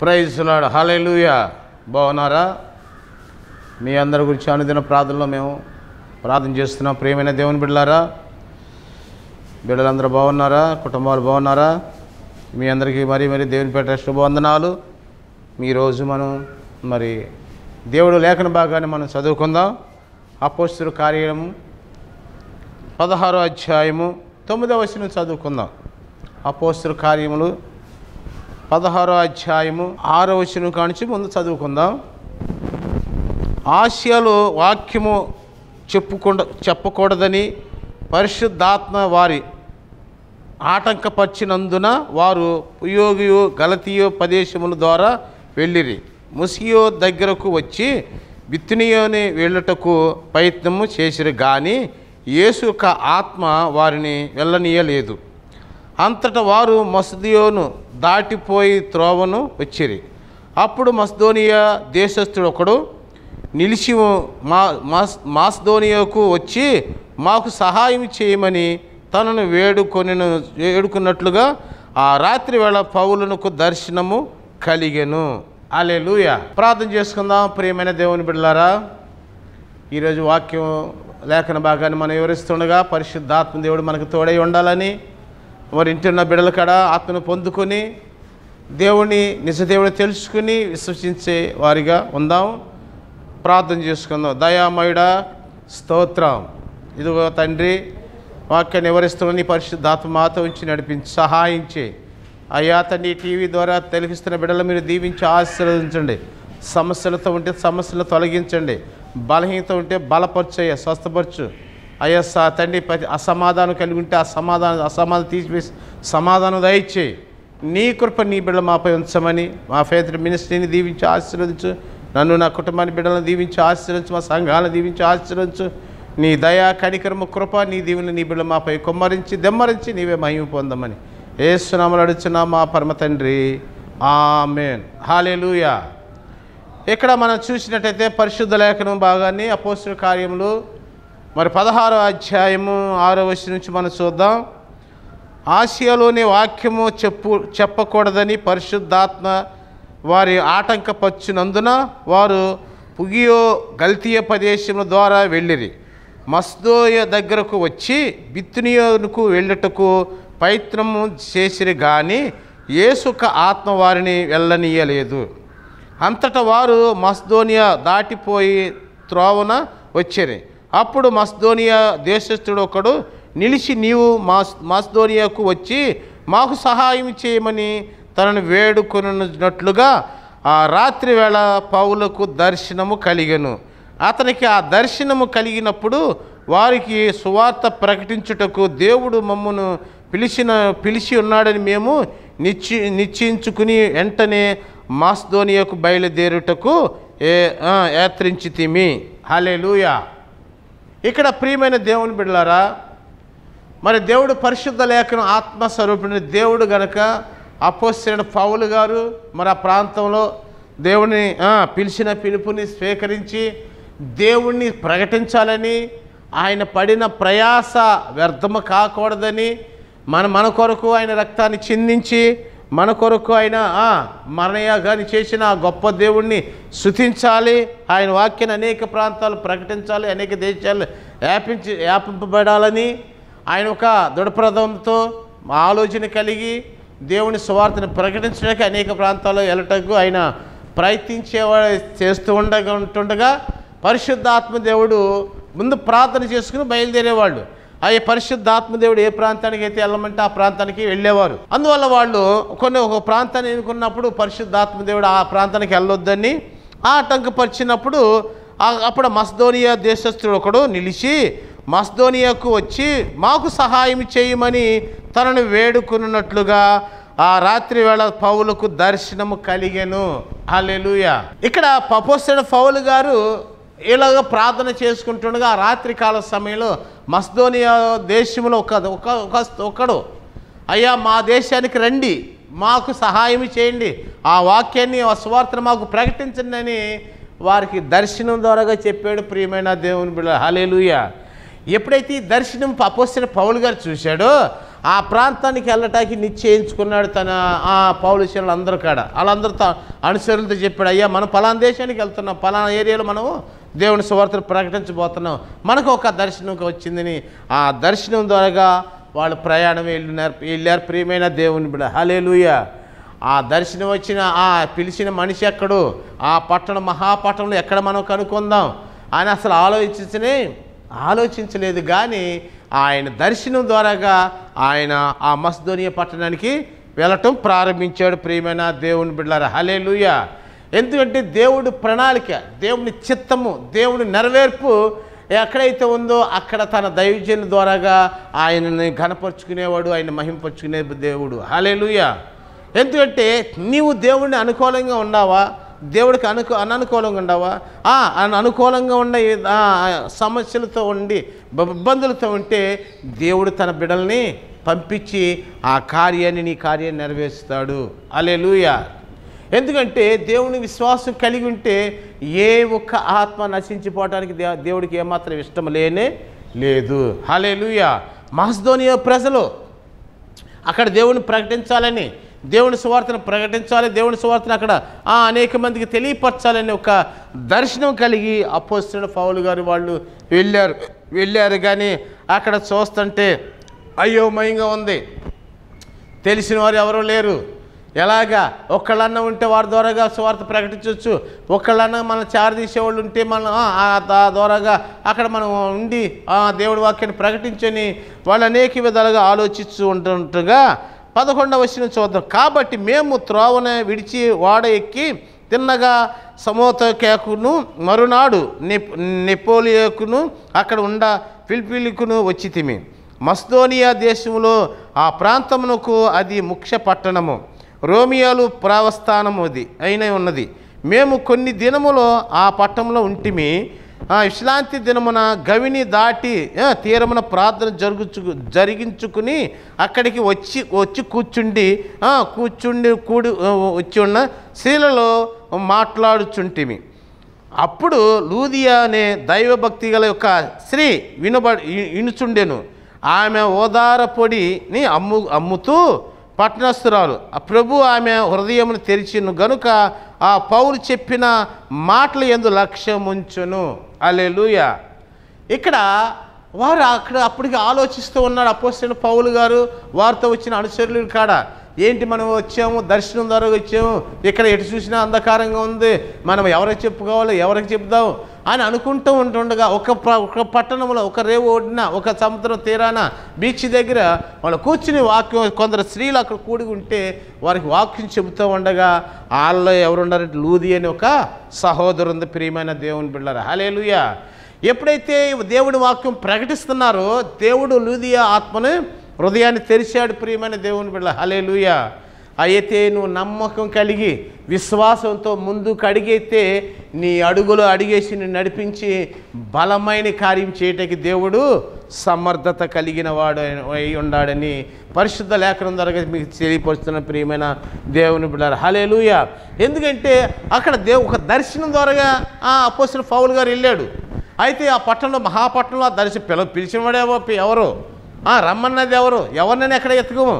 Praise lord హల్లెలూయా. బాగున్నారా? మీ అందరి గురించి అనుదిన ప్రార్థనలో మేము ప్రార్థన చేస్తున్నాం. ప్రేమైన దేవుని బిడ్డలారా బిడ్డలందరూ బాగున్నారా? కుటుంబాలు బాగున్నారా? మీ అందరికీ మరి మరి దేవుని పేట శుభవందనాలు. మీ రోజు మనం మరి దేవుడు లేఖన భాగాన్ని మనం చదువుకుందాం. అపోస్తుడు కార్యము పదహారో అధ్యాయము తొమ్మిదవ వచనం చదువుకుందాం. అపోస్తుడు కార్యములు పదహారో అధ్యాయము ఆరో వచనం కానించి ముందు చదువుకుందాం. ఆసియాలో వాక్యము చెప్పుకుండ చెప్పకూడదని పరిశుద్ధాత్మ వారి ఆటంకపరిచినందున వారు పుయోగియో గలతీయో ప్రదేశముల ద్వారా వెళ్ళిరి. ముసియో దగ్గరకు వచ్చి బిత్తునియోని వెళ్ళుటకు ప్రయత్నము చేసిరు కానీ యేసు యొక్క ఆత్మ వారిని వెళ్ళనీయలేదు. అంతటా వారు మస్దియోను దాటిపోయి త్రోవను వచ్చిరి. అప్పుడు మస్దోనియా దేశస్థుడు ఒకడు నిలిచి మా మాస్ మాస్దోనియాకు వచ్చి మాకు సహాయం చేయమని తనను వేడుకొని వేడుకున్నట్లుగా ఆ రాత్రి వేళ పౌలునకు దర్శనము కలిగెను. అలెలుయ ప్రార్థన చేసుకుందాం. ప్రియమైన దేవుని బిడ్డలారా ఈరోజు వాక్యం లేఖన భాగాన్ని మనం వివరిస్తుండగా పరిశుద్ధాత్మ దేవుడు మనకు తోడై ఉండాలని మరి ఇంటిన్న బిడల కాడ ఆత్మను పొందుకొని దేవుని నిజదేవుని తెలుసుకుని విశ్వసించే వారిగా ఉందాం. ప్రార్థన చేసుకుందాం. దయామయుడ స్తోత్రం. ఇదిగో తండ్రి వాక్యాన్ని వివరిస్తున్న నీ పరిశుద్ధాత్మ ఉంచి నడిపించి సహాయించి అయ్యా తండ్రి టీవీ ద్వారా తెలిపిస్తున్న బిడ్డలు మీరు దీవించి ఆశీర్వదించండి. సమస్యలతో ఉంటే సమస్యలు తొలగించండి. బలహీనత ఉంటే బలపరచయ్యా స్వస్థపరచు. అయ్యా తండ్రి ప్రతి అసమాధానం కలిగి ఉంటే ఆ సమాధానం అసమాధానం తీసివేసి సమాధానం దయచేయి నీ కృప నీ బిడ్డలు మాపై ఉంచమని మా ఫేదర్ మినిస్ట్రీని దీవించి ఆశీర్వదించు. నన్ను నా కుటుంబాన్ని బిడ్డలను దీవించి ఆశీర్వదించు. మా సంఘాలను దీవించి ఆశీర్వదించు. నీ దయా కనికరము కృప నీ దీవుని నీ బిడ్డలు మాపై కుమ్మరించి దెమ్మరించి నీవే మహిమ పొందమని ఏసునామలు అడుచున్నా మా పరమ తండ్రి. ఆమెన్. హాలేలుయా. ఇక్కడ మనం చూసినట్టయితే పరిశుద్ధ లేఖనం భాగాన్ని అపోస్తుల కార్యములు మరి పదహారో అధ్యాయము ఆరో వచ్చి నుంచి మనం చూద్దాం. ఆసియాలోని వాక్యము చెప్పు చెప్పకూడదని పరిశుద్ధాత్మ వారి ఆటంకపచ్చినందున వారు పుగియో గల్తీయ ప్రదేశముల ద్వారా వెళ్ళిరి. మస్దోయ దగ్గరకు వచ్చి బిత్నియోకు వెళ్ళుటకు ప్రయత్నము చేసిరి కానీ ఏసుక ఆత్మ వారిని వెళ్ళనీయలేదు. అంతటా వారు మస్దోనియా దాటిపోయి త్రోవన వచ్చిరి. అప్పుడు మస్దోనియా దేశస్థుడు ఒకడు నిలిచి నీవు మాస్ మాస్దోనియాకు వచ్చి మాకు సహాయం చేయమని తనను వేడుకొనున్నట్లుగా ఆ రాత్రి వేళ పౌలకు దర్శనము కలిగను. అతనికి ఆ దర్శనము కలిగినప్పుడు వారికి సువార్త ప్రకటించుటకు దేవుడు మమ్మను పిలిచిన పిలిచి ఉన్నాడని మేము నిశ్చి నిశ్చయించుకుని వెంటనే మాస్దోనియాకు బయలుదేరుటకు ఏ యాత్రించితిమి హలెలూయా ఇక్కడ ప్రియమైన దేవుని బిడ్డలారా మరి దేవుడు పరిశుద్ధ లేఖను ఆత్మస్వరూపిణి దేవుడు గనక అపోసిన పౌలు గారు మరి ఆ ప్రాంతంలో దేవుని పిలిచిన పిలుపుని స్వీకరించి దేవుణ్ణి ప్రకటించాలని ఆయన పడిన ప్రయాస వ్యర్థము కాకూడదని మన మన కొరకు ఆయన రక్తాన్ని చిందించి మన కొరకు ఆయన ఆ, కానీ చేసిన ఆ గొప్ప దేవుణ్ణి శుతించాలి. ఆయన వాక్యాన్ని అనేక ప్రాంతాలు ప్రకటించాలి అనేక దేశాలు వ్యాపించి వ్యాపింపబడాలని ఆయన ఒక దృఢప్రదంతో ఆలోచన కలిగి దేవుని సువార్తను ప్రకటించడానికి అనేక ప్రాంతాల్లో వెళ్ళటకు ఆయన ప్రయత్నించేవాడు చేస్తూ ఉండగా ఉంటుండగా పరిశుద్ధాత్మ దేవుడు ముందు ప్రార్థన చేసుకుని బయలుదేరేవాళ్ళు అయ్యే పరిశుద్ధాత్మ దేవుడు ఏ ప్రాంతానికి అయితే వెళ్ళమంటే ఆ ప్రాంతానికి వెళ్ళేవారు. అందువల్ల వాళ్ళు కొన్ని ఒక ప్రాంతాన్ని ఎన్నుకున్నప్పుడు పరిశుద్ధాత్మ దేవుడు ఆ ప్రాంతానికి వెళ్ళొద్దని ఆటంకపరిచినప్పుడు ఆ- అప్పుడు మస్దోనియా దేశస్థుడు ఒకడు నిలిచి మస్దోనియాకు వచ్చి మాకు సహాయం చేయమని తనను వేడుకున్నట్లుగా ఆ రాత్రి వేళ పౌలకు దర్శనము కలిగెను. హల్లెలూయా. ఇక్కడ పపోస్తుడు పౌలు గారు ఇలాగ ప్రార్థన చేసుకుంటుండగా రాత్రికాల రాత్రి కాల సమయంలో మస్దోనియా దేశంలో ఒక ఒక ఒక- ఒకడు అయ్యా మా దేశానికి రండి మాకు సహాయం చేయండి ఆ వాక్యాన్ని ఆ సువార్తను మాకు ప్రకటించండి అని వారికి దర్శనం ద్వారాగా చెప్పాడు ప్రియమైన దేవుని బిడ్డ హలేలుయ ఎప్పుడైతే ఈ దర్శనం అపోసిన పౌలు గారు చూశాడో ఆ ప్రాంతానికి వెళ్ళటానికి నిశ్చయించుకున్నాడు తన ఆ పౌలుషన్లు అందరూ కాడ. వాళ్ళందరితో అనుసరులతో చెప్పాడు అయ్యా మనం పలానా దేశానికి వెళ్తున్నాం పలానా ఏరియాలో మనము దేవుని సువార్తను ప్రకటించబోతున్నాం. మనకు ఒక దర్శనం వచ్చిందని ఆ దర్శనం ద్వారా వాళ్ళు ప్రయాణం వెళ్ళినారు. వెళ్ళారు. ప్రియమైన దేవుని బిడ హలేలుయ ఆ దర్శనం వచ్చిన ఆ పిలిచిన మనిషి ఎక్కడు? ఆ పట్టణం మహాపట్టణంలో ఎక్కడ మనం కనుక్కుందాం? ఆయన అసలు ఆలోచించనే ఆలోచించలేదు. కానీ ఆయన దర్శనం ద్వారాగా ఆయన ఆ మస్దోనియ పట్టణానికి వెళ్ళటం ప్రారంభించాడు. ప్రియమైన దేవుని బిడ్డలారా హలేలుయ ఎందుకంటే దేవుడు ప్రణాళిక దేవుని చిత్తము దేవుని నెరవేర్పు ఎక్కడైతే ఉందో అక్కడ తన దైవజన్ ద్వారాగా ఆయనని ఘనపరుచుకునేవాడు ఆయన మహింపరుచుకునే దేవుడు. హాలేలుయ ఎందుకంటే నీవు దేవుడిని అనుకూలంగా ఉన్నావా? దేవుడికి అనుకూ అననుకూలంగా ఉండవా ఆ, అనుకూలంగా ఉన్న సమస్యలతో ఉండి ఇబ్బందులతో ఉంటే దేవుడు తన బిడల్ని పంపించి ఆ కార్యాన్ని నీ కార్యాన్ని నెరవేరుస్తాడు. అలెలుయ ఎందుకంటే దేవుని విశ్వాసం కలిగి ఉంటే ఏ ఒక్క ఆత్మ నశించిపోవడానికి దే దేవుడికి ఏమాత్రం ఇష్టం లేనే లేదు. హలే లూయా మాస్దోనియా ప్రజలు అక్కడ దేవుని ప్రకటించాలని దేవుని సువార్తను ప్రకటించాలి దేవుని సువార్తను అక్కడ అనేక మందికి తెలియపరచాలని ఒక దర్శనం కలిగి అపోస్తున్న పౌలు గారు వాళ్ళు వెళ్ళారు. వెళ్ళారు కానీ అక్కడ చూస్తుంటే అయోమయంగా ఉంది. తెలిసిన వారు ఎవరూ లేరు. ఎలాగా? ఒక్కళ్ళన్నా ఉంటే వారి ద్వారాగా సువార్త ప్రకటించవచ్చు ఒక్కళ్ళన్నా మన చారదీసేవాళ్ళు ఉంటే మనం ఆ, ఆ దా- ద్వారాగా అక్కడ మనం ఉండి ఆ దేవుడి వాక్యాన్ని ప్రకటించని వాళ్ళు అనేక విధాలుగా ఆలోచిస్తూ ఉంటుండగా పదకొండవ వచ్చిన చూద్దాం. కాబట్టి మేము త్రోవన విడిచి వాడ ఎక్కి తిన్నగా సమోతకేకును మరునాడు నెప్ నెపోలియకును అక్కడ ఉండ ఫిలిపిలికును వచ్చి తిమి మస్దోనియా దేశంలో ఆ ప్రాంతమునకు అది ముఖ్య పట్టణము. రోమియోలు ప్రావస్థానం అది అయిన ఉన్నది. మేము కొన్ని దినములో ఆ పట్టణంలో ఉంటిమి. విశ్రాంతి దినమున గవిని దాటి తీరమున ప్రార్థన జరుగుచు జరిగించుకుని అక్కడికి వచ్చి వచ్చి కూర్చుండి కూర్చుండి కూడి వచ్చి ఉన్న స్త్రీలలో మాట్లాడుచుంటిమి. అప్పుడు లూదియా అనే దైవభక్తి గల యొక్క స్త్రీ వినబడి ఇనుచుండెను. ఆమె ఓదార పొడిని అమ్ము అమ్ముతూ పట్టణస్థురాలు. ఆ ప్రభు ఆమె హృదయమును తెరిచిను గనుక ఆ పౌలు చెప్పిన మాటలు ఎందు లక్ష్యం ఉంచును అలెలుయ ఇక్కడ వారు అక్కడ అప్పటికి ఆలోచిస్తూ ఉన్నాడు అపోసిన పౌలు గారు వారితో వచ్చిన అనుచరులు కాడ ఏంటి మనం వచ్చాము? దర్శనం ద్వారా వచ్చాము. ఇక్కడ ఎటు చూసినా అంధకారంగా ఉంది. మనం ఎవరికి చెప్పుకోవాలి? ఎవరికి చెప్దాం అని అనుకుంటూ ఉంటుండగా ఒక ఒక పట్టణంలో ఒక రేవు ఒడిన ఒక సముద్రం తీరాన బీచ్ దగ్గర వాళ్ళు కూర్చుని వాక్యం కొందరు స్త్రీలు అక్కడ కూడి ఉంటే వారికి వాక్యం చెబుతూ ఉండగా వాళ్ళలో ఎవరున్నారంటే లూది అని ఒక సహోదరు ఉంది ప్రియమైన దేవుని బిళ్ళారు హలే ఎప్పుడైతే దేవుడి వాక్యం ప్రకటిస్తున్నారో దేవుడు లూదియా ఆత్మను హృదయాన్ని తెరిచాడు ప్రియమైన దేవుని బిళ్ళ లూయ అయితే నువ్వు నమ్మకం కలిగి విశ్వాసంతో ముందుకు అడిగైతే నీ అడుగులో అడిగేసి నిన్ను నడిపించి బలమైన కార్యం చేయటానికి దేవుడు సమర్థత కలిగిన వాడు అయి ఉన్నాడని పరిశుద్ధ లేఖనం ద్వారా మీకు తెలియపరుస్తున్న ప్రియమైన దేవుని బిడ్డారు హలేలుయ ఎందుకంటే అక్కడ దేవు ఒక దర్శనం ద్వారా ఆ అపోసిన పౌలు గారు వెళ్ళాడు. అయితే ఆ పట్టణంలో మహాపట్నంలో ఆ పిల పిలిచినవాడే ఎవరు? ఆ, రమ్మన్నది ఎవరు? ఎవరినైనా ఎక్కడ ఎత్తుకోము?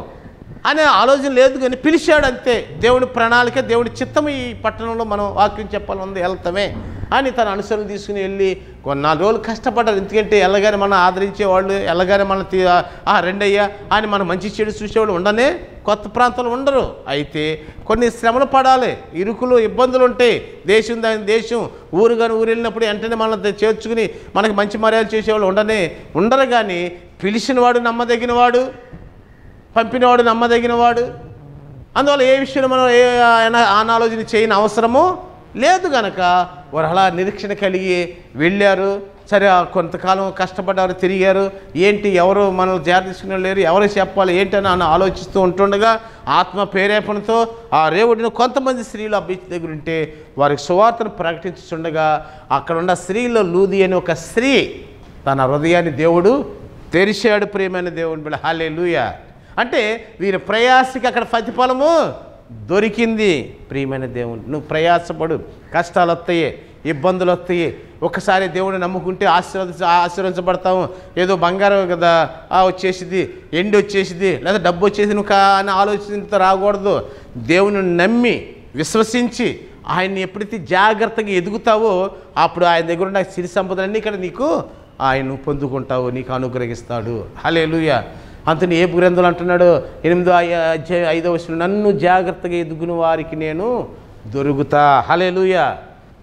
అనే ఆలోచన లేదు కానీ పిలిచాడు అంతే దేవుడి ప్రణాళిక దేవుడి చిత్తం ఈ పట్టణంలో మనం వాక్యం చెప్పాలి ఉంది వెళ్తామే. అని తన అనుసరణ తీసుకుని వెళ్ళి కొన్నాళ్ళు రోజులు కష్టపడ్డారు ఎందుకంటే ఎల్లగానే మనం ఆదరించేవాళ్ళు ఎల్లగానే మన తీ- ఆ రెండయ్యా అని మనం మంచి చెడు చూసేవాళ్ళు ఉండనే కొత్త ప్రాంతాలు ఉండరు అయితే కొన్ని శ్రమలు పడాలి ఇరుకులు ఇబ్బందులు ఉంటాయి దేశం దాని దేశం ఊరు కానీ ఊరు వెళ్ళినప్పుడు వెంటనే మనల్ని చేర్చుకుని మనకి మంచి మర్యాద చేసేవాళ్ళు ఉండనే ఉండరు కానీ పిలిచినవాడు నమ్మదగిన వాడు పంపినవాడు నమ్మదగినవాడు అందువల్ల ఏ విషయంలో మనం ఏ అనా- అనాలోచన చేయని అవసరమో లేదు గనక వారు అలా నిరీక్షణ కలిగి వెళ్ళారు. సరే కొంతకాలం కష్టపడ్డారు తిరిగారు. ఏంటి ఎవరు మనల్ని జాగ్రత్త తీసుకునే లేరు ఎవరు చెప్పాలి ఏంటని అని ఆలోచిస్తూ ఉంటుండగా ఆత్మ ప్రేరేపణతో ఆ రేవుడిని కొంతమంది స్త్రీలు ఆ బీచ్ దగ్గర ఉంటే వారికి సువార్తను ప్రకటించుండగా అక్కడ ఉన్న స్త్రీలో లూది అని ఒక స్త్రీ తన హృదయాన్ని దేవుడు తెరిచాడు ప్రియమైన దేవుడు హాలే హాలే అంటే వీరి ప్రయాసకి అక్కడ ప్రతిఫలము దొరికింది. ప్రియమైన దేవుని నువ్వు ప్రయాసపడు. కష్టాలు వస్తాయి ఇబ్బందులు వస్తాయి ఒకసారి దేవుడిని నమ్ముకుంటే ఆశీర్వద ఆశీర్వించబడతాము ఏదో బంగారం కదా వచ్చేసింది ఎండి వచ్చేసింది లేదా డబ్బు వచ్చేసి నువ్వు కానీ అని ఆలోచనతో రాకూడదు. దేవుని నమ్మి విశ్వసించి ఆయన్ని ఎప్పుడైతే జాగ్రత్తగా ఎదుగుతావో అప్పుడు ఆయన దగ్గర ఉన్న సిరి సంపదలన్నీ ఇక్కడ నీకు ఆయన పొందుకుంటావు నీకు అనుగ్రహిస్తాడు. హలే అంతని ఏ గ్రంథంలో అంటున్నాడు? ఎనిమిదో అయ్య- అధ్యాయం ఐదో వచ్చిన నన్ను జాగ్రత్తగా ఎదుగుని వారికి నేను దొరుకుతా. హలే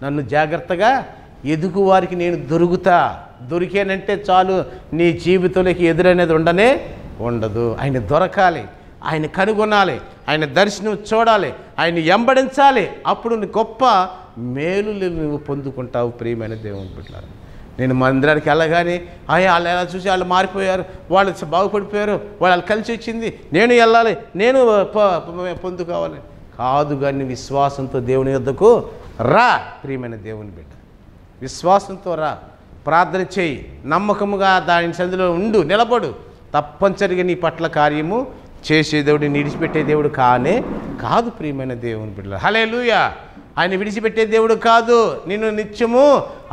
నన్ను జాగ్రత్తగా ఎదుగు వారికి నేను దొరుకుతా. దొరికానంటే చాలు నీ జీవితంలోకి ఎదురనేది ఉండనే ఉండదు. ఆయన దొరకాలి ఆయన కనుగొనాలి ఆయన దర్శనం చూడాలి ఆయన ఎంబడించాలి అప్పుడు నీ గొప్ప మేలులు నువ్వు పొందుకుంటావు ప్రియమైన దేవుని బిడ్డలారా. నేను మందిరానికి వెళ్ళగానే అయ్యా వాళ్ళు ఎలా చూసి వాళ్ళు మారిపోయారు? వాళ్ళు బాగుపడిపోయారు? వాళ్ళు కలిసి వచ్చింది? నేను వెళ్ళాలి. నేను పొందు కావాలి పొందుకోవాలి. కాదు కానీ విశ్వాసంతో దేవుని యొద్దకు రా ప్రియమైన దేవుని బిడ్డ. విశ్వాసంతో రా. ప్రార్థన చేయి. నమ్మకముగా దాని సంధిలో ఉండు నిలబడు. తప్పనిసరిగా నీ పట్ల కార్యము చేసే దేవుడు నిడిచిపెట్టే దేవుడు కానే కాదు ప్రియమైన దేవుని బిడ్డ హలే ఆయన విడిచిపెట్టే దేవుడు కాదు. నిన్ను నిత్యము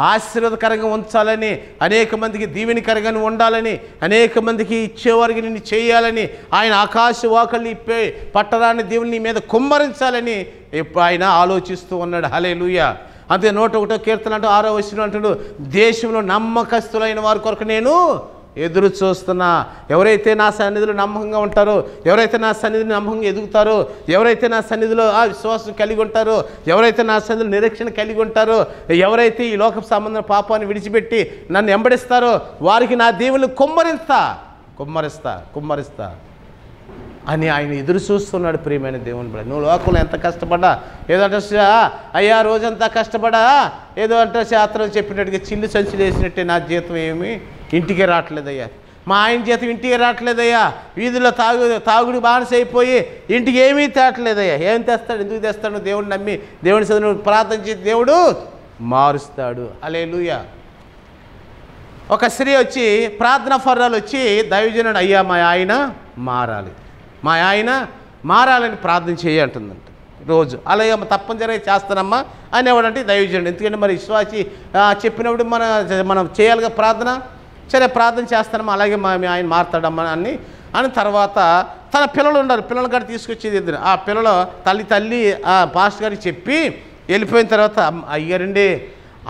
ఆశీర్వాదకరంగా ఉంచాలని అనేక మందికి దీవెనికరంగా ఉండాలని అనేక మందికి ఇచ్చేవారికి నిన్ను చేయాలని ఆయన ఆకాశ వాకళ్ళు ఇప్పే పట్టరాని దేవుని నీ మీద కుమ్మరించాలని ఎప్పుడు ఆయన ఆలోచిస్తూ ఉన్నాడు. హలే లూయ అంతే నూట ఒకటో కీర్తన అంటూ ఆరో వచ్చిన అంటాడు దేశంలో నమ్మకస్తులైన వారి కొరకు నేను ఎదురు చూస్తున్నా ఎవరైతే నా సన్నిధిలో నమ్మకంగా ఉంటారో ఎవరైతే నా సన్నిధిని నమ్మకంగా ఎదుగుతారో ఎవరైతే నా సన్నిధిలో ఆ విశ్వాసం కలిగి ఉంటారో ఎవరైతే నా సన్నిధిలో నిరీక్షణ కలిగి ఉంటారో ఎవరైతే ఈ లోక సంబంధం పాపాన్ని విడిచిపెట్టి నన్ను ఎంబడిస్తారో వారికి నా దేవుని కుమ్మరిస్తా కుమ్మరిస్తా కుమ్మరిస్తా అని ఆయన ఎదురు చూస్తున్నాడు ప్రియమైన దేవుని బిడ్డ. నువ్వు లోకంలో ఎంత కష్టపడ్డా? ఏదో అంటే అయ్యా రోజంతా కష్టపడా ఏదో అంటే శాస్త్రం చెప్పినట్టుగా చిల్లు సంచి వేసినట్టే నా జీతం ఏమి? ఇంటికి రావట్లేదయ్యా. మా ఆయన చేత ఇంటికి రావట్లేదయ్యా. వీధిలో తాగు తాగుడు బానిస అయిపోయి ఇంటికి ఏమీ తేటలేదయ్యా ఏం తెస్తాడు ఎందుకు తెస్తాడు దేవుడిని నమ్మి దేవుని చదువు ప్రార్థన చేసి దేవుడు మారుస్తాడు. అలే ఒక స్త్రీ వచ్చి ప్రార్థన ఫర్రాలు వచ్చి దైవజనుడు అయ్యా మా ఆయన మారాలి. మా ఆయన మారాలని ప్రార్థన చేయి అంటుందంట. రోజు. అలాగే తప్పనిసరిగా చేస్తానమ్మా అనేవాడంటే దైవజనుడు. ఎందుకంటే మరి విశ్వాసి చెప్పినప్పుడు మన మనం చేయాలిగా ప్రార్థన? సరే ప్రార్థన చేస్తానమ్మా అలాగే మా ఆయన మారుతాడమ్మా అని అని తర్వాత తన పిల్లలు ఉన్నారు. పిల్లల కాడ తీసుకొచ్చేది ఇద్దరు. ఆ పిల్లలు తల్లి తల్లి ఆ పాస్టర్ గారికి చెప్పి వెళ్ళిపోయిన తర్వాత అయ్యారండి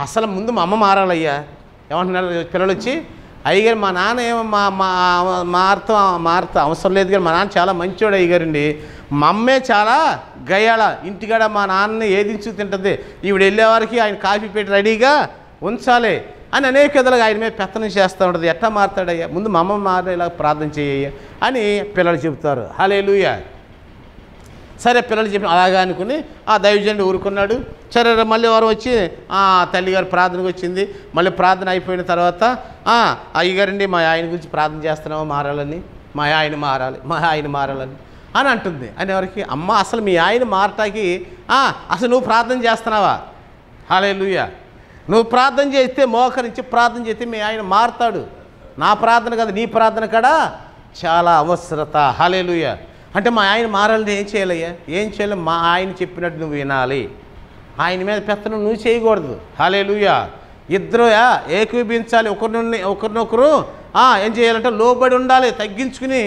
అసలు ముందు మా అమ్మ మారాలయ్యా. ఏమంటున్నారు? పిల్లలు వచ్చి అయ్యగారు మా నాన్న ఏమో మా మా మారుతాం మారుతా అవసరం లేదు కానీ మా నాన్న చాలా మంచివాడు అయ్యగారండి. మా అమ్మే చాలా గయాళ. ఇంటికాడ మా నాన్నని ఏదించు తింటుంది. ఈవిడ వెళ్ళేవారికి ఆయన కాఫీ పెట్టి రెడీగా ఉంచాలి. అని అనేక విధాలుగా ఆయన మీద పెత్తనం చేస్తూ ఉంటుంది. ఎట్లా మారుతాడయ్యా? ముందు మా అమ్మ మారేలా ప్రార్థన చేయ అని పిల్లలు చెబుతారు. హలే సరే పిల్లలు చెప్పిన అలాగా అనుకుని ఆ దైవజనుడు ఊరుకున్నాడు. సరే మళ్ళీ వారం వచ్చి ఆ తల్లిగారు ప్రార్థనకు వచ్చింది. మళ్ళీ ప్రార్థన అయిపోయిన తర్వాత అయ్యగారండి మా ఆయన గురించి ప్రార్థన చేస్తున్నామా మారాలని. మా ఆయన మారాలి. మా ఆయన మారాలని. అని అంటుంది. అని అమ్మ అసలు మీ ఆయన మారటానికి అసలు నువ్వు ప్రార్థన చేస్తున్నావా? హాలే నువ్వు ప్రార్థన చేస్తే మోకరించి ప్రార్థన చేస్తే మీ ఆయన మారుతాడు. నా ప్రార్థన కదా నీ ప్రార్థన కాడా? చాలా అవసరత. హాలేలుయ అంటే మా ఆయన మారాలని ఏం చేయాలయ్యా? ఏం చేయాలి? మా ఆయన చెప్పినట్టు నువ్వు వినాలి. ఆయన మీద పెత్తనం నువ్వు చేయకూడదు. హాలేలుయ ఇద్దరు యా, ఏకీభించాలి ఒకరిని ఒకరినొకరు ఏం చేయాలంటే లోబడి ఉండాలి తగ్గించుకుని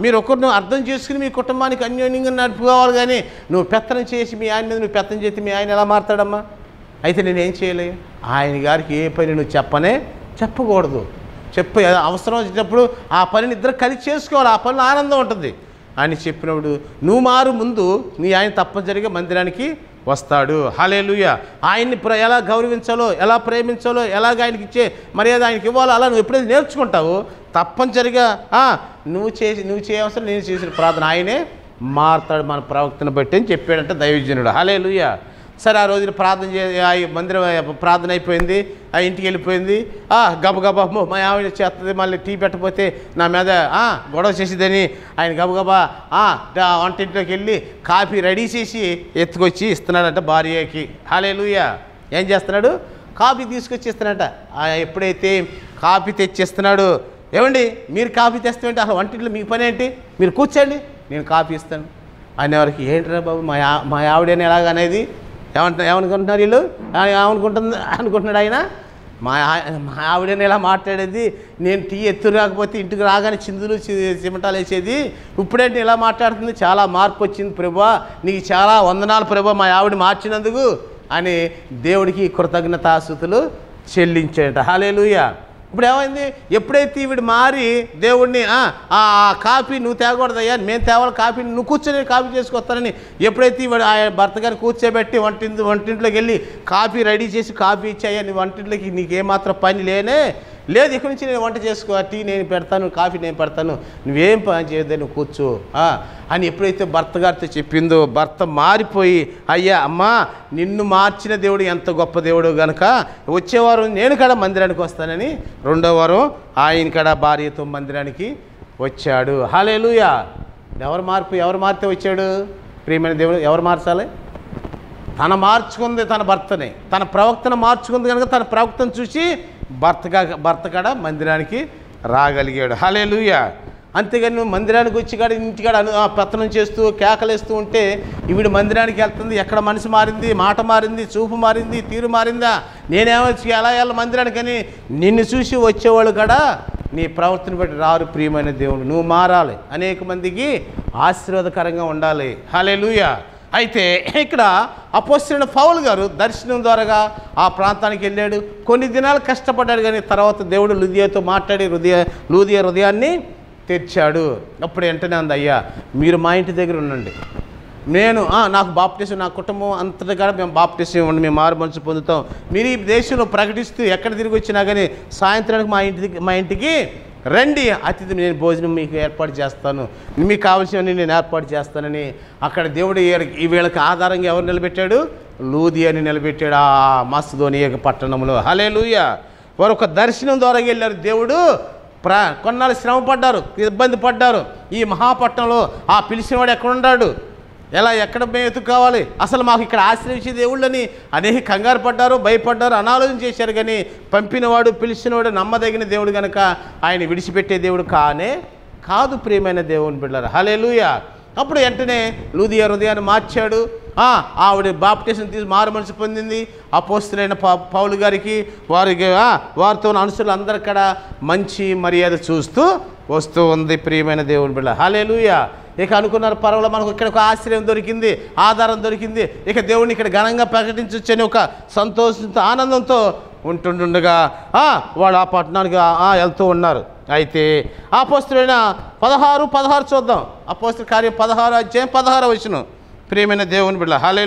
మీరు ఒకరిని అర్థం చేసుకుని మీ కుటుంబానికి అన్యోన్యంగా నడుపుకోవాలి కానీ నువ్వు పెత్తనం చేసి మీ ఆయన మీద నువ్వు పెత్తనం చేసి మీ ఆయన ఎలా మారుతాడమ్మా? అయితే నేనేం చేయలే? ఆయన గారికి ఏ పని నువ్వు చెప్పనే చెప్పకూడదు. చెప్ప అవసరం వచ్చినప్పుడు ఆ పనిని ఇద్దరు కలిసి చేసుకోవాలి. ఆ పనిలో ఆనందం ఉంటుంది. అని చెప్పినప్పుడు నువ్వు మారు ముందు నీ ఆయన తప్పనిసరిగా మందిరానికి వస్తాడు. హలేలుయ ఆయన్ని ప్ర ఎలా గౌరవించాలో ఎలా ప్రేమించాలో ఎలాగ ఆయనకి ఇచ్చే మర్యాద ఆయనకి ఇవ్వాలో అలా నువ్వు ఎప్పుడైతే నేర్చుకుంటావు తప్పనిసరిగా నువ్వు చేసి నువ్వు చేయవసరం నేను చేసిన ప్రార్థన ఆయనే మారుతాడు మన ప్రవక్తను బట్టి అని చెప్పాడంటే దైవజనుడు. హలేలుయ సరే ఆ రోజున ప్రార్థన చే ఆ మందిరం ప్రార్థన అయిపోయింది ఆ ఇంటికి వెళ్ళిపోయింది. ఆ గబగబా మా ఆవిడ చేస్తుంది మళ్ళీ టీ పెట్టకపోతే నా మీద గొడవ చేసేదని ఆయన గబగబా వంటింట్లోకి వెళ్ళి కాఫీ రెడీ చేసి ఎత్తుకొచ్చి ఇస్తున్నాడంట భార్యకి. హాలేలుయ. ఏం చేస్తున్నాడు? కాఫీ తీసుకొచ్చి ఇస్తున్నాడట. ఎప్పుడైతే కాఫీ తెచ్చిస్తున్నాడు ఏమండి మీరు కాఫీ తెస్తామంటే అసలు వంటింట్లో మీ పని ఏంటి? మీరు కూర్చోండి నేను కాఫీ ఇస్తాను. అనేవారికి ఏంట్రా బాబు మా ఆ- మా ఆవిడని ఎలాగనేది ఏమంట ఏమనుకుంటున్నారు వీళ్ళు? ఏమనుకుంటుంది అనుకుంటున్నాడు ఆయన? మా మా ఆవిడని ఇలా మాట్లాడేది నేను టీ ఎత్తు రాకపోతే ఇంటికి రాగానే చిందులు చిమటాలు వేసేది. ఇప్పుడేంటి ఇలా మాట్లాడుతుంది? చాలా మార్పు వచ్చింది ప్రభా. నీకు చాలా వందనాలు ప్రభా మా ఆవిడ మార్చినందుకు. అని దేవుడికి కృతజ్ఞతాస్థుతులు చెల్లించేట. హాలేలుయా ఇప్పుడు ఏమైంది ఎప్పుడైతే ఈవిడ మారి దేవుడిని "ఆ, కాఫీ నువ్వు తేకూడదయ్యా మేము తేవాలి కాఫీ నువ్వు కూర్చొని కాఫీ చేసుకొస్తానని ఎప్పుడైతే ఈవిడ ఆ భర్త గారిని కూర్చోబెట్టి వంటింటి వంటింట్లోకి వెళ్ళి కాఫీ రెడీ చేసి కాఫీ ఇచ్చాయా నీ వంటింట్లోకి నీకేమాత్రం పని లేనే లేదు ఇక్కడి నుంచి నేను వంట చేసుకో టీ నేను పెడతాను కాఫీ నేను పెడతాను నువ్వేం పని చేయదు నువ్వు కూర్చో ఆ, అని ఎప్పుడైతే భర్త గారితో చెప్పిందో భర్త మారిపోయి అయ్యా అమ్మా నిన్ను మార్చిన దేవుడు ఎంత గొప్ప దేవుడు గనక వచ్చేవారం నేను కూడా మందిరానికి వస్తానని రెండో వారం ఆయన కూడా భార్యతో మందిరానికి వచ్చాడు. హాలేలుయా ఎవరు మార్పు ఎవరు మారితే వచ్చాడు? ప్రియమైన దేవుడు ఎవరు మార్చాలి? తన మార్చుకుంది తన భర్తని. తన ప్రవక్తను మార్చుకుంది కనుక తన ప్రవక్తను చూసి భర్తగా భర్త కాడ మందిరానికి రాగలిగాడు. హలే లూయ అంతేగాని నువ్వు మందిరానికి వచ్చి కాడ ఇంటికాడ అను పెత్తనం చేస్తూ కేకలేస్తూ ఉంటే ఈవిడ మందిరానికి వెళ్తుంది. ఎక్కడ మనసు మారింది మాట మారింది చూపు మారింది తీరు మారిందా? నేనేమో ఎలా వెళ్ళ మందిరానికి అని నిన్ను చూసి వచ్చేవాళ్ళు కూడా నీ ప్రవర్తన బట్టి రారు ప్రియమైన దేవుడు. నువ్వు మారాలి. అనేక మందికి ఆశీర్వాదకరంగా ఉండాలి. హలే అయితే ఇక్కడ అపోస్తున్న పౌలు గారు దర్శనం ద్వారాగా ఆ ప్రాంతానికి వెళ్ళాడు. కొన్ని దినాలు కష్టపడ్డాడు కానీ తర్వాత దేవుడు లుదియాతో మాట్లాడి హృదయ లూదియ హృదయాన్ని తెచ్చాడు అప్పుడు వెంటనే అంది అయ్యా మీరు మా ఇంటి దగ్గర ఉండండి. నేను నాకు బాప్టిసం నా కుటుంబం అంతటా మేము బాప్టిసం ఇవ్వండి మేము మారు మనసు పొందుతాం. మీరు ఈ దేశంలో ప్రకటిస్తూ ఎక్కడ తిరిగి వచ్చినా కానీ సాయంత్రానికి మా ఇంటికి మా ఇంటికి రండి అతిథి నేను భోజనం మీకు ఏర్పాటు చేస్తాను. మీకు కావాల్సినవన్నీ నేను ఏర్పాటు చేస్తానని అక్కడ దేవుడు ఈ- వీళ్ళకి ఆధారంగా ఎవరు నిలబెట్టాడు? లూది అని నిలబెట్టాడు ఆ మస్తోనియ పట్టణంలో. హలే వారు ఒక దర్శనం ద్వారా వెళ్ళారు. దేవుడు ప్రా కొన్నాళ్ళు శ్రమ పడ్డారు ఇబ్బంది పడ్డారు. ఈ మహాపట్నంలో ఆ పిలిచినవాడు ఎక్కడున్నాడు? ఎలా ఎక్కడ మేము ఎత్తుకోవాలి అసలు మాకు ఇక్కడ ఆశ్రయించే దేవుళ్ళని అనేక కంగారు పడ్డారు భయపడ్డారు అనాలోచన చేశారు కానీ పంపినవాడు పిలిచినవాడు నమ్మదగిన దేవుడు కనుక ఆయన విడిచిపెట్టే దేవుడు కానే కాదు ప్రియమైన దేవుని బిడ్డారు హలే అప్పుడు వెంటనే లూదియా హృదయాన్ని మార్చాడు. ఆవిడ బాప్టిజం తీసి మారు మనసు పొందింది. ఆ పోస్తులైన పౌలు గారికి వారికి వారితో ఉన్న అనుసరులు అందరి మంచి మర్యాద చూస్తూ వస్తూ ఉంది ప్రియమైన దేవుని బిడ్డ హలేలుయా ఇక అనుకున్నారు పర్వాల మనకు ఇక్కడ ఒక ఆశ్రయం దొరికింది ఆధారం దొరికింది. ఇక దేవుడిని ఇక్కడ ఘనంగా ప్రకటించొచ్చని ఒక సంతోషంతో ఆనందంతో ఉంటుండగా వాళ్ళు ఆ పట్టణానికి వెళ్తూ ఉన్నారు. అయితే ఆ పోస్తులైన పదహారు పదహారు చూద్దాం. ఆ పోస్తుల కార్యం పదహారు అధ్యాయం పదహారు వచ్చిన ప్రియమైన దేవుని బిడ్డ హలే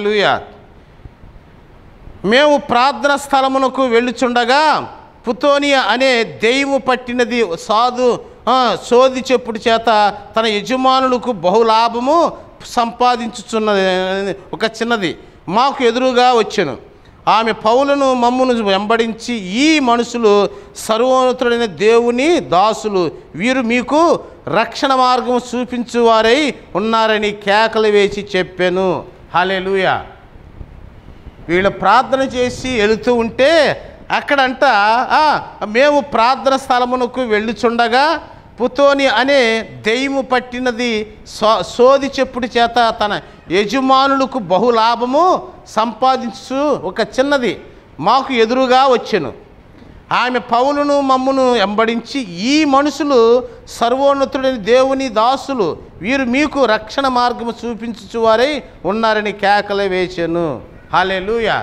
మేము ప్రార్థన స్థలమునకు వెళ్ళుచుండగా పుతోనియ అనే దెయ్యము పట్టినది సాధు సోది చెప్పుడు చేత తన యజమానులకు బహులాభము సంపాదించుచున్నది ఒక చిన్నది. మాకు ఎదురుగా వచ్చాను. ఆమె పౌలను మమ్మును వెంబడించి ఈ మనుషులు సర్వోన్నతుడైన దేవుని దాసులు. వీరు మీకు రక్షణ మార్గం చూపించువారై ఉన్నారని కేకలు వేసి చెప్పాను. హలెలుయా వీళ్ళు ప్రార్థన చేసి వెళుతూ ఉంటే అక్కడంట మేము ప్రార్థన స్థలమునకు వెళ్ళుచుండగా పుతోని అనే దెయ్యము పట్టినది సో సోది చెప్పుడు చేత తన యజమానులకు బహులాభము సంపాదించు ఒక చిన్నది మాకు ఎదురుగా వచ్చెను. ఆమె పౌలును మమ్మును వెంబడించి ఈ మనుషులు సర్వోన్నతుడని దేవుని దాసులు వీరు మీకు రక్షణ మార్గము చూపించుచువారై ఉన్నారని కేకలు వేచాను. హాలేలుయా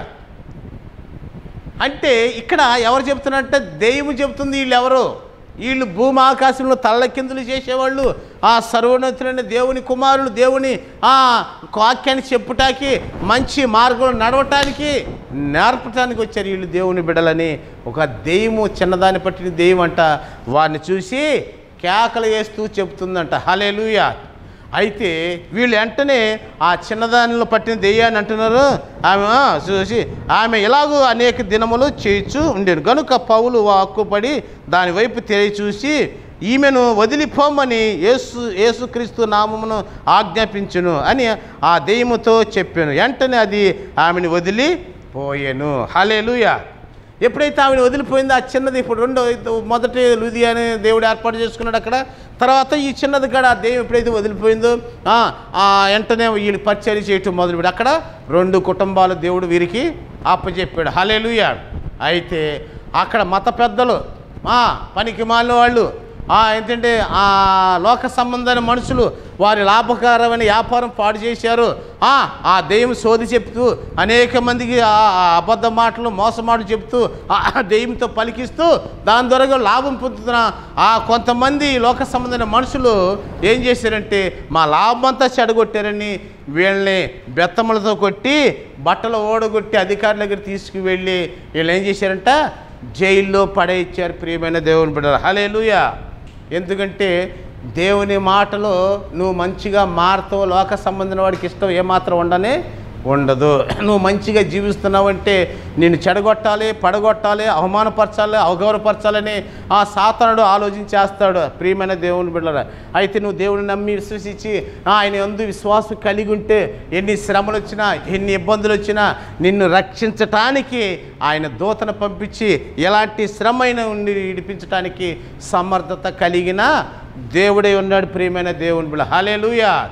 అంటే ఇక్కడ ఎవరు చెప్తున్నారంటే దెయ్యము చెబుతుంది వీళ్ళెవరు? వీళ్ళు భూమి ఆకాశంలో తల్లకిందులు చేసేవాళ్ళు. ఆ సర్వోన్నతులైన దేవుని కుమారులు దేవుని ఆ వాక్యాన్ని చెప్పుటానికి మంచి మార్గంలో నడవటానికి నేర్పటానికి వచ్చారు వీళ్ళు దేవుని బిడలని. ఒక దెయ్యము చిన్నదాన్ని పట్టిన దెయ్యం అంట వారిని చూసి కేకలు వేస్తూ చెప్తుందంట. హలేలుయా అయితే వీళ్ళు వెంటనే ఆ చిన్నదానిలో పట్టిన దెయ్యాన్ని అంటున్నారు. ఆమె చూసి ఆమె ఇలాగూ అనేక దినములు చేయించు ఉండేను. కనుక పౌలు వాక్కుపడి దాని వైపు తెరి చూసి ఈమెను వదిలిపోమని యేసు యేసుక్రీస్తు నామమును ఆజ్ఞాపించును అని ఆ దెయ్యముతో చెప్పాను. వెంటనే అది ఆమెను వదిలి పోయాను హలేలుయా ఎప్పుడైతే ఆమెను వదిలిపోయిందో ఆ చిన్నది ఇప్పుడు రెండో మొదటి లూదియాని దేవుడు ఏర్పాటు చేసుకున్నాడు అక్కడ. తర్వాత ఈ చిన్నది కూడా ఆ దెయ్యం ఎప్పుడైతే వదిలిపోయిందో ఆ, ఆ వెంటనే వీళ్ళు పరిచయం చేయటం మొదలుపెట్టి అక్కడ రెండు కుటుంబాలు దేవుడు వీరికి అప్పచెప్పాడు. హలేలుయా అయితే అక్కడ మత పెద్దలు ఆ, పనికి మాలిన వాళ్ళు ఆ, ఏంటంటే ఆ లోక సంబంధమైన మనుషులు వారి లాభకరమైన వ్యాపారం పాడు చేశారు. ఆ, దెయ్యం సోది చెప్తూ అనేక మందికి ఆ అబద్ధ మాటలు మోసమాటలు చెప్తూ ఆ దెయ్యంతో పలికిస్తూ దాని ద్వారా లాభం పొందుతున్న ఆ కొంతమంది లోక సంబంధమైన మనుషులు ఏం చేశారంటే మా లాభం అంతా చెడగొట్టారని వీళ్ళని బెత్తములతో కొట్టి బట్టలు ఓడగొట్టి అధికారుల దగ్గర తీసుకువెళ్ళి వీళ్ళు ఏం చేశారంట? జైల్లో పడేయించారు ప్రియమైన దేవుని బిడ్డలు. హలేలుయా ఎందుకంటే దేవుని మాటలో నువ్వు మంచిగా మారుతావు లోక సంబంధించిన వాడికి ఇష్టం ఏమాత్రం ఉండనే ఉండదు. నువ్వు మంచిగా జీవిస్తున్నావంటే నిన్ను చెడగొట్టాలి పడగొట్టాలి అవమానపరచాలి అవగౌరవపరచాలని ఆ సాతనుడు ఆలోచించేస్తాడు. ప్రియమైన దేవుని బిడ్డల అయితే నువ్వు దేవుని నమ్మి విశ్వసించి ఆయన ఎందు విశ్వాసం కలిగి ఉంటే ఎన్ని శ్రమలు వచ్చినా ఎన్ని ఇబ్బందులు వచ్చినా నిన్ను రక్షించటానికి ఆయన దూతను పంపించి ఎలాంటి శ్రమ ఉండి విడిపించటానికి సమర్థత కలిగిన దేవుడే ఉన్నాడు ప్రియమైన దేవుని బిడ్డ హలేలుయా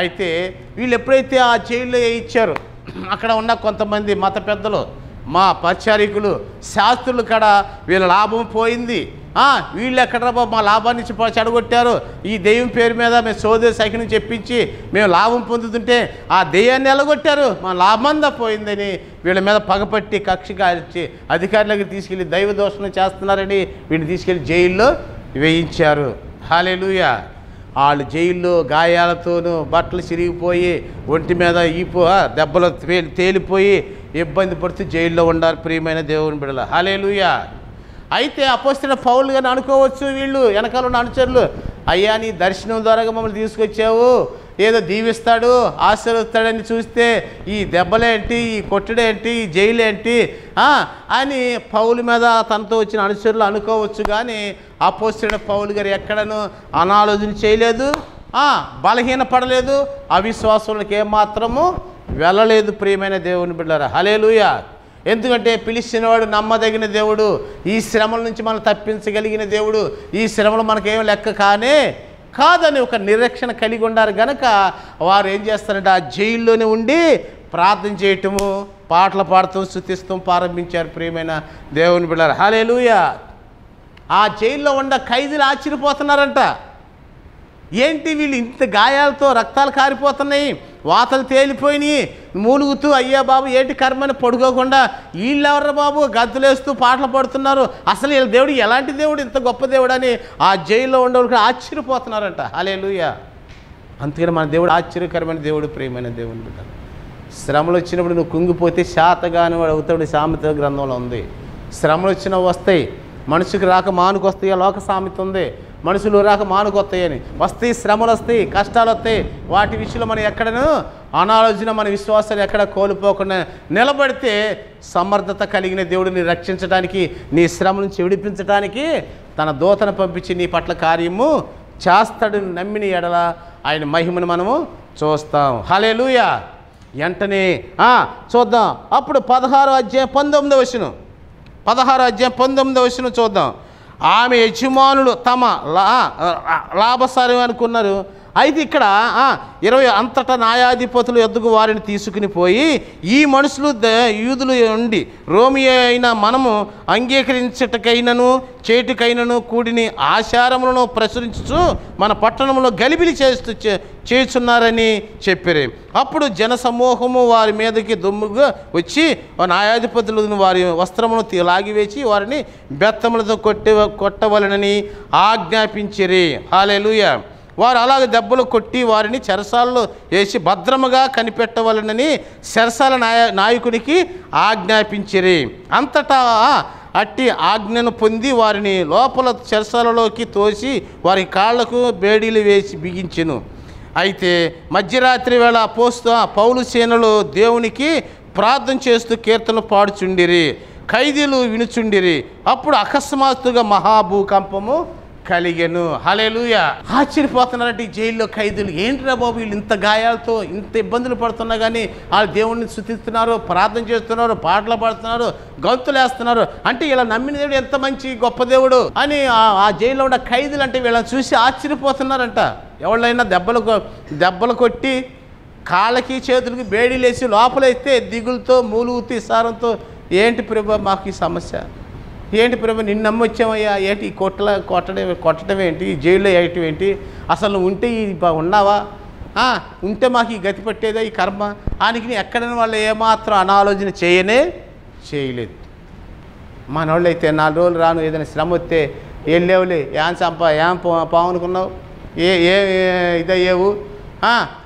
అయితే వీళ్ళు ఎప్పుడైతే ఆ జైల్లో ఇచ్చారు అక్కడ ఉన్న కొంతమంది మత పెద్దలు మా పరిచారికులు శాస్త్రులు కాడ వీళ్ళ లాభం పోయింది. వీళ్ళు ఎక్కడ మా లాభాన్ని చెడగొట్టారు? ఈ దెయ్యం పేరు మీద మేము సోదరి సైకిల్ చెప్పించి మేము లాభం పొందుతుంటే ఆ దెయ్యాన్ని ఎలగొట్టారు. మా లాభమంతా పోయిందని వీళ్ళ మీద పగపట్టి కక్ష కాల్చి అధికారులకు తీసుకెళ్ళి దైవ దోషణ చేస్తున్నారని వీళ్ళు తీసుకెళ్ళి జైల్లో వేయించారు. హాలేలుయా. వాళ్ళు జైల్లో గాయాలతోనూ బట్టలు చిరిగిపోయి ఒంటి మీద ఈపో దెబ్బలు తేలిపోయి ఇబ్బంది పడుతూ జైల్లో ఉండాలి ప్రియమైన దేవుని బిడ్డలు హలేలుయా అయితే అపోస్తున్న పౌలు కానీ అనుకోవచ్చు వీళ్ళు వెనకాల ఉన్న అనుచరులు. అయ్యా నీ దర్శనం ద్వారా మమ్మల్ని తీసుకొచ్చావు. ఏదో దీవిస్తాడు ఆశీర్వదిస్తాడని చూస్తే ఈ దెబ్బలేంటి ఈ కొట్టుడేంటి ఈ జైలేంటి అని పౌలు మీద తనతో వచ్చిన అనుచరులు అనుకోవచ్చు కానీ అపోస్తున్న పౌలు గారు ఎక్కడను అనాలోచన చేయలేదు బలహీన పడలేదు అవిశ్వాసులకు ఏమాత్రము వెళ్ళలేదు ప్రియమైన దేవుని బిడ్డారా హలేలుయా ఎందుకంటే పిలిచినవాడు నమ్మదగిన దేవుడు ఈ శ్రమల నుంచి మనం తప్పించగలిగిన దేవుడు ఈ శ్రమలు మనకేం లెక్క కానీ కాదని ఒక నిరీక్షణ కలిగి ఉండారు గనక వారు ఏం చేస్తారంటే ఆ జైల్లోనే ఉండి ప్రార్థన చేయటము పాటలు పాడటం శుతిస్తూ ప్రారంభించారు ప్రియమైన దేవుని బిళ్ళారు హలేలుయా ఆ జైల్లో ఉండ ఖైదీలు ఆశ్చర్యపోతున్నారంట. ఏంటి వీళ్ళు ఇంత గాయాలతో రక్తాలు కారిపోతున్నాయి? వాతలు తేలిపోయినాయి. మూలుగుతూ అయ్యా బాబు ఏంటి కర్మని పడుకోకుండా వీళ్ళెవర్రా బాబు? గద్దులేస్తూ పాటలు పాడుతున్నారు. అసలు వీళ్ళ దేవుడు ఎలాంటి దేవుడు? ఇంత గొప్ప దేవుడు అని ఆ జైల్లో ఉండేవాళ్ళు ఆశ్చర్యపోతున్నారంట. అలే లూయ అందుకని మన దేవుడు ఆశ్చర్యకరమైన దేవుడు ప్రియమైన దేవుడు బిడ్డ. శ్రమలు వచ్చినప్పుడు నువ్వు కుంగిపోతే శాతగాని వాడు అవుతాడు సామెత గ్రంథంలో ఉంది. శ్రమలు వచ్చినవి వస్తాయి మనిషికి రాక మానుకొస్తాయి లోక సామెత ఉంది. మనుషులు రాక మానుకొస్తాయని వస్తాయి శ్రమలు వస్తాయి కష్టాలు వస్తాయి వాటి విషయంలో మనం ఎక్కడను అనాలోచన మన విశ్వాసాన్ని ఎక్కడ కోల్పోకుండా నిలబడితే సమర్థత కలిగిన దేవుడిని రక్షించడానికి నీ శ్రమ నుంచి విడిపించడానికి తన దూతను పంపించి నీ పట్ల కార్యము చేస్తాడు నమ్మిన ఎడల ఆయన మహిమను మనము చూస్తాం. హలేలుయా వెంటనే చూద్దాం. అప్పుడు పదహారు అధ్యాయం పంతొమ్మిది వచనం. పదహారు అధ్యాయం పంతొమ్మిదో వచనం చూద్దాం. ఆమె యజమానులు తమ లా లాభసారం అనుకున్నారు. అయితే ఇక్కడ ఇరవై అంతటా న్యాయాధిపతులు ఎద్దుకు వారిని తీసుకుని పోయి ఈ మనుషులు ద- యూదులు ఉండి రోమియో అయిన మనము అంగీకరించటకైనను చేటుకైనను కూడిని ఆచారములను ప్రచురించు మన పట్టణంలో గలిబిలి చేస్తూ చే- చేస్తున్నారని చెప్పారు. అప్పుడు జన సమూహము వారి మీదకి దుమ్ముగా వచ్చి న్యాయాధిపతులు వారి వస్త్రమును లాగివేసి వారిని బెత్తములతో కొట్టి కొట్టవలనని ఆజ్ఞాపించిరి. హాలెలుయా. వారు అలాగే దెబ్బలు కొట్టి వారిని చెరసాలలో వేసి భద్రముగా కనిపెట్టవలనని చెరసాల నాయ నాయకునికి ఆజ్ఞాపించిరి. అంతటా అట్టి ఆజ్ఞను పొంది వారిని లోపల చెరసాలలోకి తోసి వారి కాళ్ళకు బేడీలు వేసి బిగించెను. అయితే మధ్యరాత్రి వేళ పోస్తూ ఆ పౌలు సేనలు దేవునికి ప్రార్థన చేస్తూ కీర్తనలు పాడుచుండిరి. ఖైదీలు వినుచుండిరి. అప్పుడు అకస్మాత్తుగా మహాభూకంపము కలిగెను. హలేలుయ ఆశ్చర్యపోతున్నారంటే ఈ జైల్లో ఖైదీలు. ఏంటిరా బాబు వీళ్ళు ఇంత గాయాలతో ఇంత ఇబ్బందులు పడుతున్నా కానీ వాళ్ళు దేవుణ్ణి శుతిస్తున్నారు ప్రార్థన చేస్తున్నారు పాటలు పాడుతున్నారు గంతులు వేస్తున్నారు అంటే ఇలా నమ్మిన దేవుడు ఎంత మంచి గొప్ప దేవుడు అని ఆ- జైల్లో ఉన్న ఖైదీలు అంటే వీళ్ళని చూసి ఆశ్చర్యపోతున్నారంట. ఎవళ్ళైనా దెబ్బలు కొ- దెబ్బలు కొట్టి కాళ్ళకి చేతులకి బేడీలేసి లోపలేస్తే దిగులతో మూలుగుతీ సారంతో ఏంటి ప్రభు మాకు ఈ సమస్య? ఏంటి ప్రభు నిన్ను నమ్మొచ్చామయ్యా? ఏంటి ఈ కొట్టల కొట్టడం కొట్టడం ఏంటి? జైల్లో వేయటం ఏంటి? అసలు ఉంటే ఈ ఉన్నావా? ఉంటే మాకు ఈ గతి పట్టేదా ఈ కర్మ? ఆనికి ఎక్కడైనా వాళ్ళు ఏమాత్రం అనాలోచన చేయనే చేయలేదు. మనోళ్ళు అయితే నాలుగు రోజులు రాను ఏదైనా శ్రమ వస్తే ఏం లేవులే ఏం చంప ఏం పా- పావునుకున్నావు? ఏ ఏ ఏ- ఇదయ్యేవు?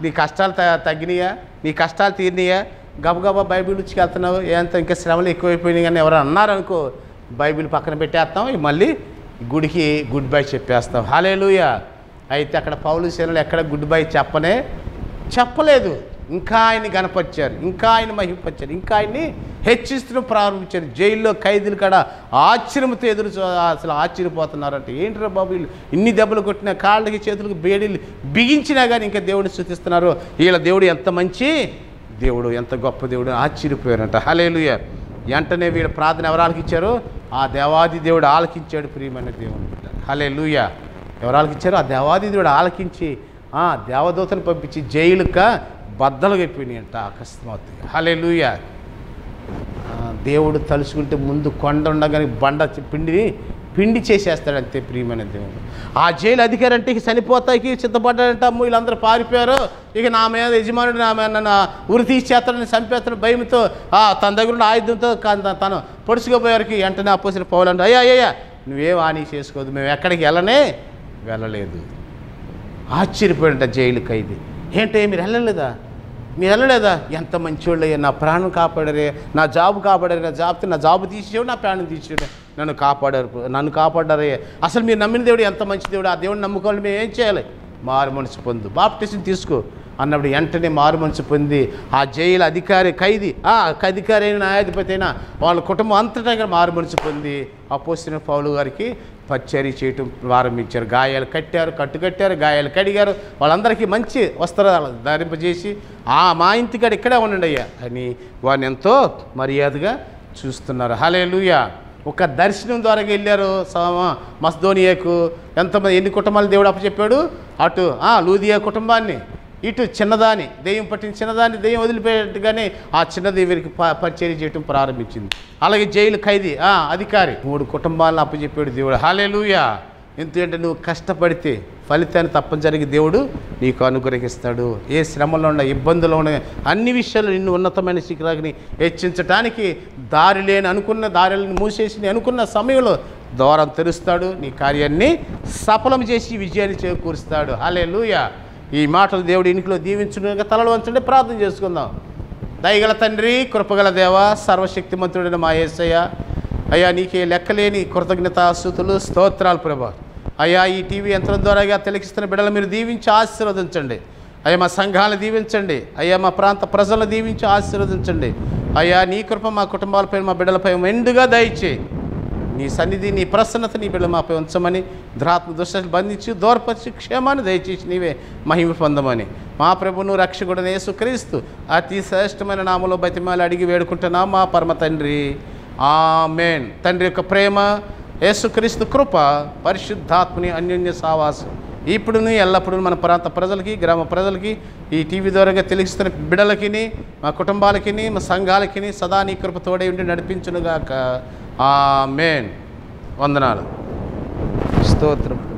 నీ కష్టాలు త తగ్గినాయా? నీ కష్టాలు తీరినాయా? గబగబా బైబిల్ వెళ్తున్నావు? ఏంత ఇంకా శ్రమలు ఎక్కువైపోయినాయి కానీ ఎవరు అన్నారనుకో బైబిల్ పక్కన పెట్టేస్తాం. మళ్ళీ గుడికి గుడ్ బై చెప్పేస్తాం. హాలేలుయా అయితే అక్కడ పౌలు సేనలు ఎక్కడ గుడ్ బై చెప్పనే చెప్పలేదు. ఇంకా ఆయన గనపరిచారు ఇంకా ఆయన మహిమపరిచారు ఇంకా ఆయన్ని హెచ్చిస్తూ ప్రారంభించారు. జైల్లో ఖైదీలు కాడ ఆశ్చర్యంతో ఎదురు చూ- అసలు ఆశ్చర్యపోతున్నారంటే ఏంట్రా బాబు వీళ్ళు ఇన్ని దెబ్బలు కొట్టిన కాళ్ళకి చేతులకు బేడీలు బిగించినా కానీ ఇంకా దేవుడిని స్థుతిస్తున్నారు. వీళ్ళ దేవుడు ఎంత మంచి దేవుడు ఎంత గొప్ప దేవుడు ఆశ్చర్యపోయారంట. హలేలుయ వెంటనే వీళ్ళ ప్రార్థన ఎవరాలకి ఇచ్చారు? ఆ దేవాది దేవుడు ఆలకించాడు ప్రియమైన దేవుడు హలే లూయ ఎవరు ఆలకించారు? ఆ దేవాది దేవుడు ఆలకించి ఆ దేవదూతను పంపించి జైలుక బద్దలు అంట అకస్మాత్తుగా. హలే లూయ దేవుడు తలుచుకుంటే ముందు కొండ ఉండగానే బండ చి- పిండిని పిండి చేసేస్తాడంతే ప్రియమైన దేవుడు. ఆ జైలు అధికారి అంటే ఇక చనిపోతాకి సిద్ధపడ్డాడంట అమ్మ వీళ్ళందరూ పారిపోయారు. ఇక నా మీద యజమానుడు నా మీద నన్ను ఉరి తీసేస్తాడని చంపేస్తాడు భయంతో ఆ, తన దగ్గర ఉన్న ఆయుధంతో తను పొడుచుకుపోయేవారికి వెంటనే అప్పసిన పోవాలంటే అయ్యా అయ్యా నువ్వేం హాని చేసుకోదు మేము ఎక్కడికి వెళ్ళనే వెళ్ళలేదు. ఆశ్చర్యపోయాడంట జైలు ఖైదీ. ఏంటే మీరు వెళ్ళలేదా? మీరు వెళ్ళలేదా ఎంత మంచివాళ్ళయ్యా నా ప్రాణం కాపాడరే నా జాబ్ కాపాడారు నా జాబ్ నా జాబ్ తీసేవాడు నా ప్రాణం తీసేవాడు నన్ను కాపాడారు నన్ను కాపాడారయ్యా అసలు మీరు నమ్మిన దేవుడు ఎంత మంచి దేవుడు ఆ దేవుడిని నమ్ముకోవాలి మేము ఏం చేయాలి? మారు మనసు పొందు. బాప్టిజం తీసుకో. అన్నప్పుడు వెంటనే మారు మనసు పొంది ఆ జైలు అధికారి ఖైదీ ఆ అధికారి అయిన న్యాయాధిపతి అయినా వాళ్ళ కుటుంబం అంతటా మారు మనసు పొంది అపోసిన పౌలు గారికి పచ్చరి చేయటం ప్రారంభించారు గాయాలు కట్టారు కట్టు కట్టారు గాయాలు కడిగారు. వాళ్ళందరికీ మంచి వస్త్రాలు ధరింపజేసి ఆ మా ఇంటికాడ ఇక్కడే ఉండండి అయ్యా అని వారిని ఎంతో మర్యాదగా చూస్తున్నారు. హలే ఒక దర్శనం ద్వారా వెళ్ళారు మస్దోనియాకు. ఎంతమంది ఎన్ని కుటుంబాలు దేవుడు అప్పచెప్పాడు? అటు ఆ, లూదియా కుటుంబాన్ని. ఇటు చిన్నదాని దెయ్యం పట్టిన చిన్నదాన్ని దెయ్యం వదిలిపెట్టగానే ఆ చిన్నది వీరికి ప- పరిచర్య చేయటం ప్రారంభించింది. అలాగే జైలు ఖైదీ ఆ, అధికారి. మూడు కుటుంబాలను అప్పచెప్పాడు దేవుడు. హాలేలుయా! ఎందుకంటే నువ్వు కష్టపడితే ఫలితాన్ని తప్పనిసరిగా దేవుడు నీకు అనుగ్రహిస్తాడు. ఏ శ్రమలో ఉన్న ఇబ్బందులు ఉన్న అన్ని విషయాలు నిన్ను ఉన్నతమైన శిఖరాగ్ని హెచ్చించడానికి దారి లేని అనుకున్న దారిని మూసేసి అనుకున్న సమయంలో ద్వారం తెరుస్తాడు. నీ కార్యాన్ని సఫలం చేసి విజయాన్ని చేకూరుస్తాడు. హలే ఈ మాటలు దేవుడు ఇంట్లో దీవించుగా తలలు వంచండి ప్రార్థన చేసుకుందాం. దయగల తండ్రి కృపగల దేవ సర్వశక్తిమంతుడైన మా యేసయ్య. అయ్యా నీకే లెక్కలేని కృతజ్ఞతాస్తుతులు స్తోత్రాలు ప్రభా. అయ్యా ఈ టీవీ యంత్రం ద్వారాగా తిలకిస్తున్న బిడ్డలు మీరు దీవించి ఆశీర్వదించండి. అయ్యా మా సంఘాలను దీవించండి. అయ్యా మా ప్రాంత ప్రజలను దీవించి ఆశీర్వదించండి. అయ్యా నీ కృప మా కుటుంబాలపై మా బిడ్డలపై మెండుగా దయచేయి. నీ సన్నిధి నీ ప్రసన్నత నీ బిడ్డ మాపై ఉంచమని ధరాత్మ దుష్టాలు బంధించి దూరపరిచి క్షేమాన్ని దయచేసి నీవే మహిమ పొందమని మా ప్రభును రక్షకుడు యేసుక్రీస్తు అతి శ్రేష్టమైన నామలో బతిమాలి అడిగి వేడుకుంటున్నాం మా పరమ తండ్రి ఆమెన్ తండ్రి యొక్క ప్రేమ యేసుక్రీస్తు కృప పరిశుద్ధాత్మని అన్యోన్య సావాసం ఇప్పుడును ఎల్లప్పుడూ మన ప్రాంత ప్రజలకి గ్రామ ప్రజలకి ఈ టీవీ ద్వారాగా తెలుస్తున్న బిడలకిని మా కుటుంబాలకిని మా సంఘాలకిని సదా నీ కృప తోడై ఉండి నడిపించునుగాక ఆమెన్ వందనాలు స్తోత్రం